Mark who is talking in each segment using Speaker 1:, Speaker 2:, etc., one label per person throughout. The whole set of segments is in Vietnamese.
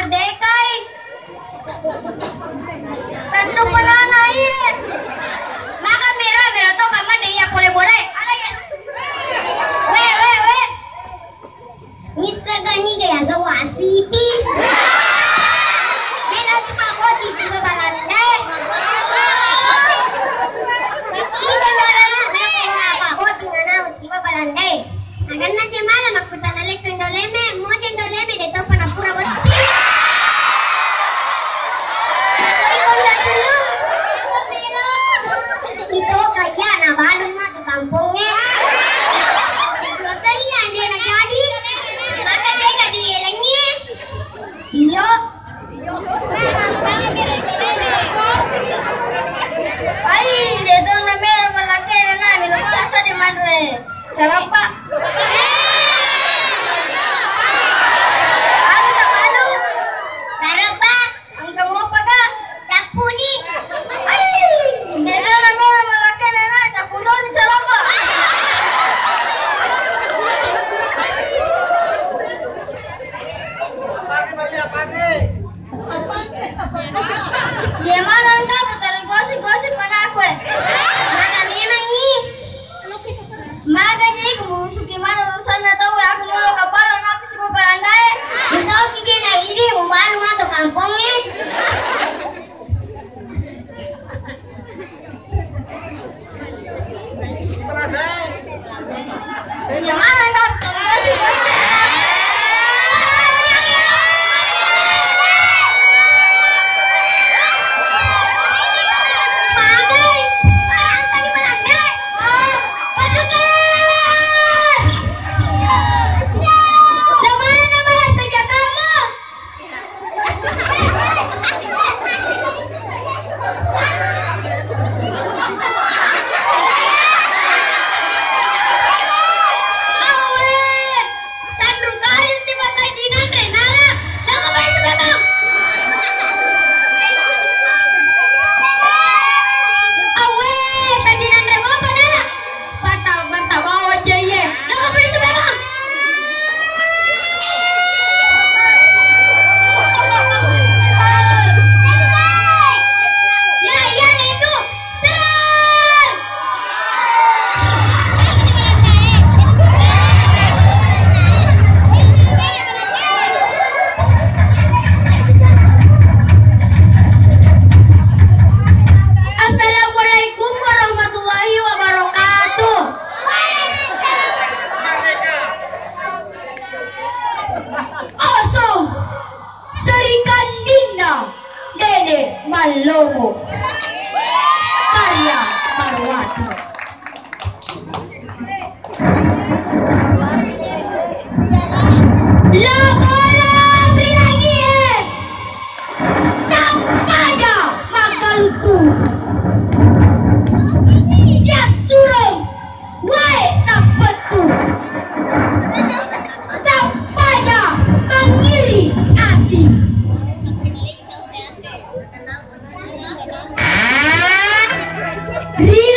Speaker 1: merdeka eh. tentu pernah naik maka merah merah tu kamar deh ya boleh boleh. Ya. Weh weh weh.
Speaker 2: Ni segan ni gaya sewasi ya
Speaker 1: Yeah. wà lówó. ¡Río!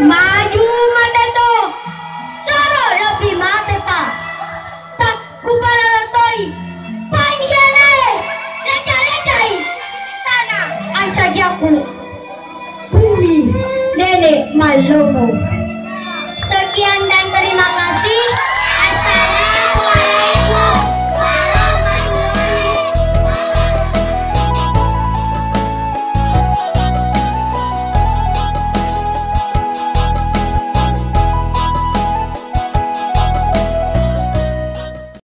Speaker 1: Maju mateto, solo rabbi matepa. Tak kupala lotoi, paniane, leca lecai, tanah ancajaku. Bumi, nenek malomo.